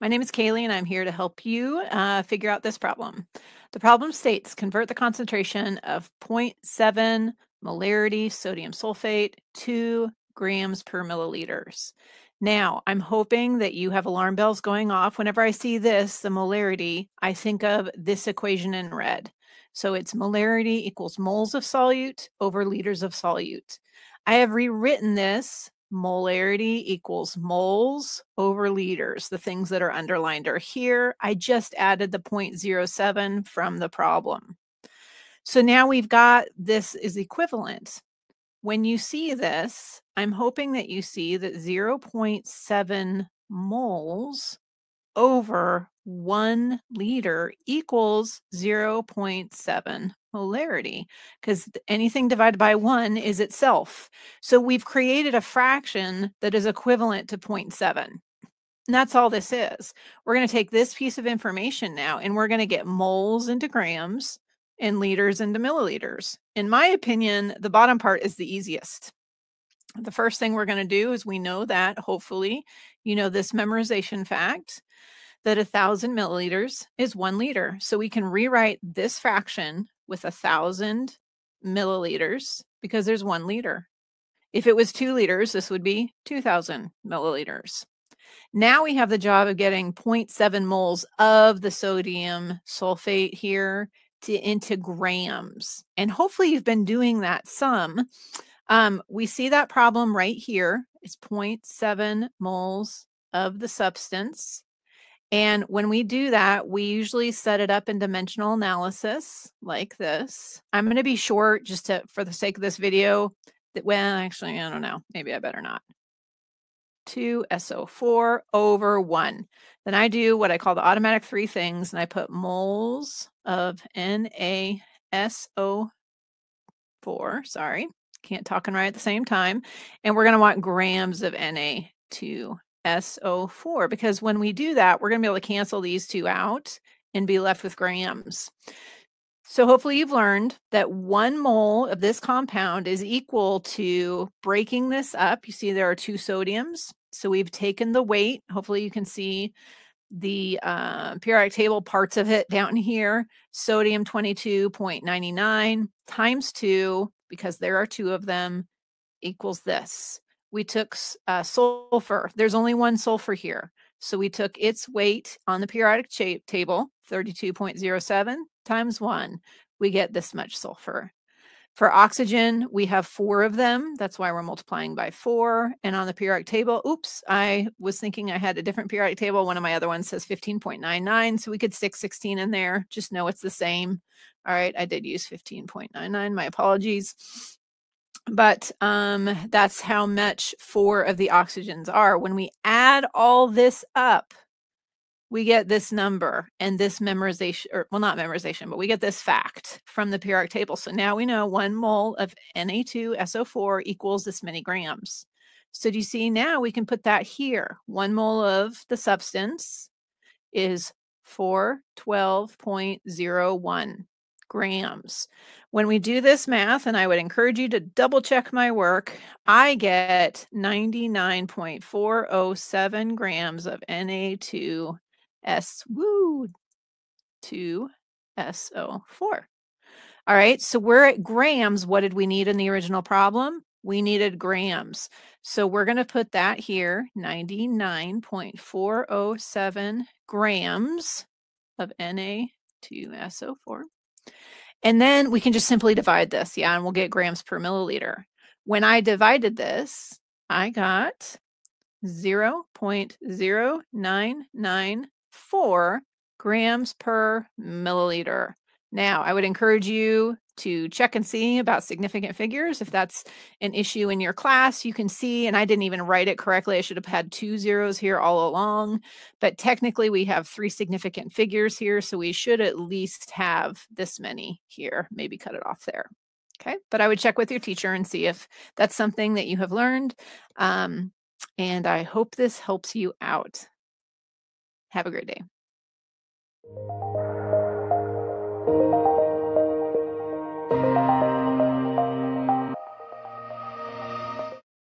My name is Kaele and I'm here to help you uh, figure out this problem. The problem states convert the concentration of 0.7 molarity sodium sulfate to grams per milliliters. Now, I'm hoping that you have alarm bells going off. Whenever I see this, the molarity, I think of this equation in red. So it's molarity equals moles of solute over liters of solute. I have rewritten this molarity equals moles over liters. The things that are underlined are here. I just added the 0.07 from the problem. So now we've got this is equivalent. When you see this, I'm hoping that you see that 0.7 moles over one liter equals 0.7 molarity because anything divided by one is itself. So we've created a fraction that is equivalent to 0.7. And that's all this is. We're going to take this piece of information now and we're going to get moles into grams and liters into milliliters. In my opinion, the bottom part is the easiest. The first thing we're going to do is we know that hopefully you know this memorization fact that a thousand milliliters is one liter. So we can rewrite this fraction with a thousand milliliters because there's one liter. If it was two liters, this would be 2000 milliliters. Now we have the job of getting 0.7 moles of the sodium sulfate here to into grams. And hopefully you've been doing that some. Um, we see that problem right here. It's 0.7 moles of the substance. And when we do that, we usually set it up in dimensional analysis like this. I'm going to be short just to, for the sake of this video. That well, actually, I don't know. Maybe I better not. 2 SO4 over 1. Then I do what I call the automatic three things, and I put moles of NaSO4. Sorry, can't talk and write at the same time. And we're going to want grams of Na2 SO4 because when we do that, we're going to be able to cancel these two out and be left with grams. So hopefully you've learned that one mole of this compound is equal to breaking this up. You see there are two sodiums. So we've taken the weight. Hopefully you can see the uh, periodic table parts of it down here. Sodium 22.99 times 2, because there are two of them, equals this we took uh, sulfur. There's only one sulfur here. So we took its weight on the periodic table, 32.07 times 1. We get this much sulfur. For oxygen, we have four of them. That's why we're multiplying by four. And on the periodic table, oops, I was thinking I had a different periodic table. One of my other ones says 15.99. So we could stick 16 in there. Just know it's the same. All right, I did use 15.99. My apologies but um, that's how much four of the oxygens are. When we add all this up, we get this number and this memorization, or well, not memorization, but we get this fact from the periodic table. So now we know one mole of Na2SO4 equals this many grams. So do you see now we can put that here? One mole of the substance is 412.01 grams. When we do this math, and I would encourage you to double check my work, I get 99.407 grams of Na2S, woo, 2SO4. All right, so we're at grams. What did we need in the original problem? We needed grams. So we're going to put that here, 99.407 grams of Na2SO4. And then we can just simply divide this, yeah, and we'll get grams per milliliter. When I divided this, I got 0.0994 grams per milliliter. Now, I would encourage you to check and see about significant figures. If that's an issue in your class, you can see, and I didn't even write it correctly. I should have had two zeros here all along, but technically we have three significant figures here. So we should at least have this many here, maybe cut it off there. Okay, but I would check with your teacher and see if that's something that you have learned. Um, and I hope this helps you out. Have a great day.